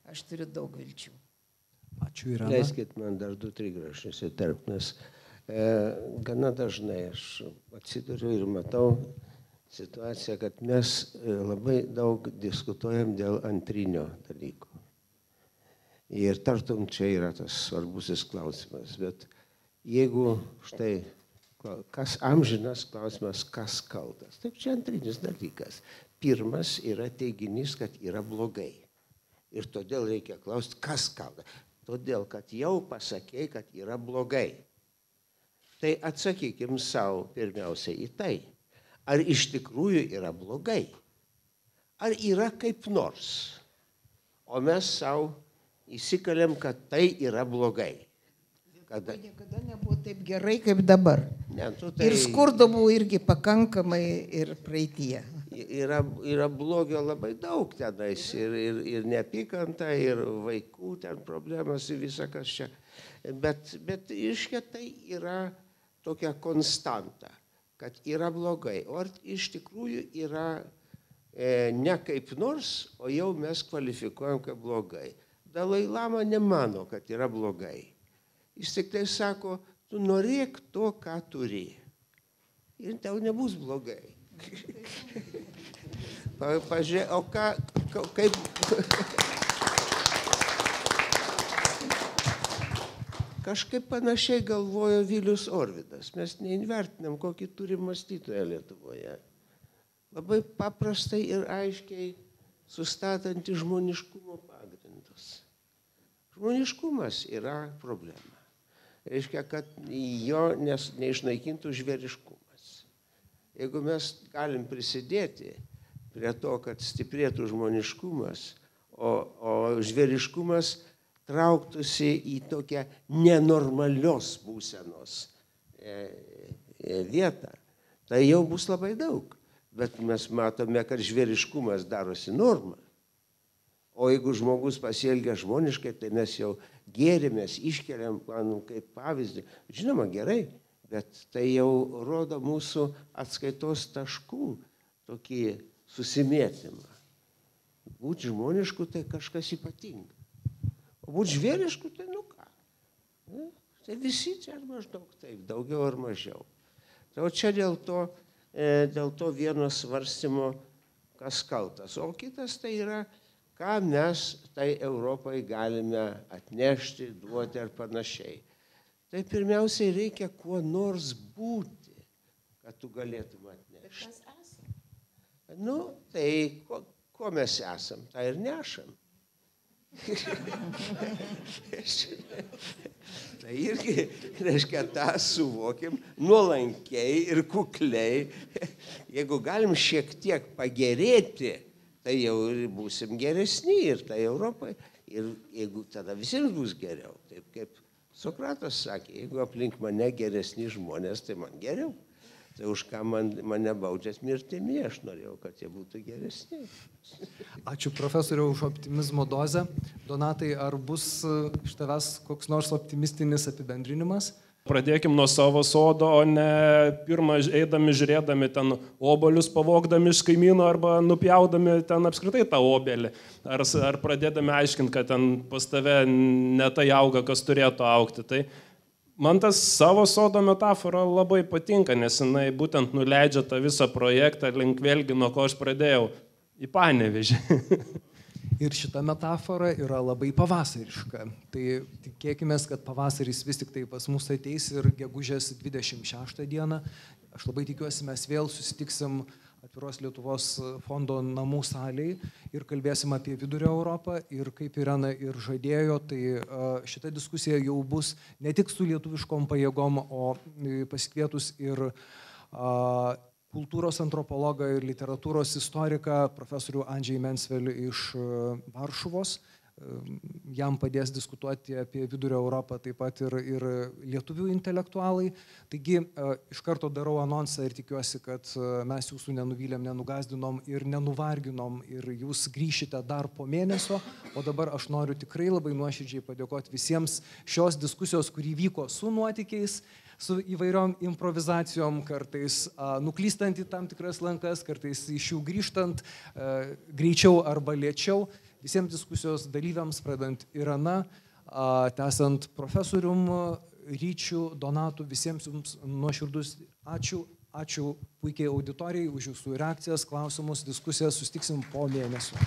Aš turiu daug vilčių. Ačiū, Irena. Leiskit man dar du trigrašys įterp, nes e, gana dažnai aš atsiduriu ir matau situaciją, kad mes e, labai daug diskutuojam dėl antrinio dalyko. Ir tartum čia yra tas svarbusis klausimas, bet jeigu štai kas amžinas klausimas, kas kaltas, taip čia antrinis dalykas. Pirmas yra teiginys, kad yra blogai. Ir todėl reikia klausti, kas kaltas. Todėl, kad jau pasakėjai, kad yra blogai. Tai atsakykim savo pirmiausia į tai. Ar iš tikrųjų yra blogai? Ar yra kaip nors? O mes savo įsikalėm, kad tai yra blogai. Kada... Niekada nebuvo taip gerai kaip dabar. Ne, tu Tai... Ir skurdo buvo irgi pakankamai ir praeitie. Yra, yra blogio labai daug tenais ir, ir, ir neapykanta, ir vaikų ten problemas, ir visa kas čia. Bet, bet iškia tai yra tokia konstanta, kad yra blogai. O ar iš tikrųjų yra e, ne kaip nors, o jau mes kvalifikuojam kaip blogai. Dalai Lama nemano, kad yra blogai. Jis tik tai sako, tu norėk to, ką turi. Ir tau nebus blogai. Pa, pažiūrė, o ką, ka- kaip... Kažkaip panašiai galvojo Vilius Orvidas. Mes neįvertinam, kokį turim mąstytoją Lietuvoje. Labai paprastai ir aiškiai sustatantį žmoniškumo pagrindus. Žmoniškumas yra problema. Reiškia, kad jo nes, neišnaikintų žvėriškumas. Jeigu mes galim prisidėti prie to, kad stiprėtų žmoniškumas, o, o žvėriškumas trauktųsi į tokią nenormalios būsenos e, e, vietą, tai jau bus labai daug. Bet mes matome, kad žvėriškumas darosi norma. O jeigu žmogus pasielgia žmoniškai, tai mes jau gėrimės, iškeliam, kaip pavyzdį. Žinoma, gerai, bet tai jau rodo mūsų atskaitos taškų tokį susimėtymą. Būti žmonišku tai kažkas ypatinga. O būti žvėrišku tai nu ką. Ne? Tai visi čia maždaug taip, daugiau ar mažiau. Tai o čia dėl to, e, dėl to vieno svarstymo, kas kaltas. O kitas tai yra, ką mes tai Europai galime atnešti, duoti ar panašiai. Tai pirmiausiai reikia kuo nors būti, kad tu galėtum atnešti. Nu, tai ko, ko mes esam, tai ir nešam. tai irgi, reiškia, tą suvokim nuolankiai ir kukliai. Jeigu galim šiek tiek pagerėti, tai jau ir būsim geresni ir tai Europai. Ir jeigu tada visiems bus geriau, taip kaip Sokratas sakė, jeigu aplink mane geresni žmonės, tai man geriau. Tai už ką man, mane baudžias mirtimi, aš norėjau, kad jie būtų geresni. Ačiū profesoriau už optimizmo dozę. Donatai, ar bus iš tavęs koks nors optimistinis apibendrinimas? Pradėkim nuo savo sodo, o ne pirmą eidami žiūrėdami ten obolius pavogdami iš kaimyno arba nupjaudami ten apskritai tą obelį. Ar, ar pradėdami aiškinti, kad ten pas tave ne tai auga, kas turėtų aukti. Tai man tas savo sodo metafora labai patinka, nes jinai būtent nuleidžia tą visą projektą link vėlgi, nuo ko aš pradėjau, į panevežį. Ir šita metafora yra labai pavasariška. Tai tikėkime, kad pavasaris vis tik tai pas mus ateis ir gegužės 26 dieną. Aš labai tikiuosi, mes vėl susitiksim atviros Lietuvos fondo namų saliai ir kalbėsim apie vidurio Europą. Ir kaip Irena ir žadėjo, tai šita diskusija jau bus ne tik su lietuviškom pajėgom, o pasikvietus ir kultūros antropologą ir literatūros istoriką profesorių Andžiai Mensvelį iš e, Varšuvos. E, jam padės diskutuoti apie vidurio Europą taip pat ir, ir lietuvių intelektualai. Taigi e, iš karto darau anonsą ir tikiuosi, kad mes jūsų nenuvylėm, nenugazdinom ir nenuvarginom ir jūs grįšite dar po mėnesio. O dabar aš noriu tikrai labai nuoširdžiai padėkoti visiems šios diskusijos, kuri vyko su nuotykiais su įvairiom improvizacijom, kartais nuklystant į tam tikras lankas, kartais iš jų grįžtant greičiau arba lėčiau. Visiems diskusijos dalyviams, pradant Irana, tęsant profesorium Ryčių, Donatų, visiems jums nuoširdus ačiū. Ačiū puikiai auditorijai už jūsų reakcijas, klausimus, diskusijas. Sustiksim po mėnesio.